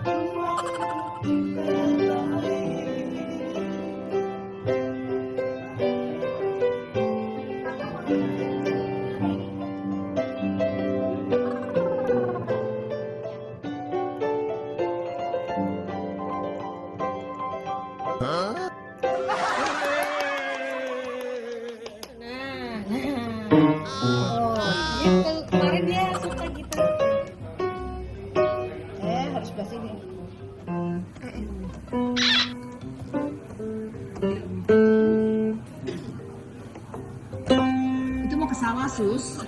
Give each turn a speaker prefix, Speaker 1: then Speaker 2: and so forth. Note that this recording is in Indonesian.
Speaker 1: Nah, nah. Oh, gitu. Kemarin dia suka gitu nomor sebelah sini. Itu mau ke sawah, Sus.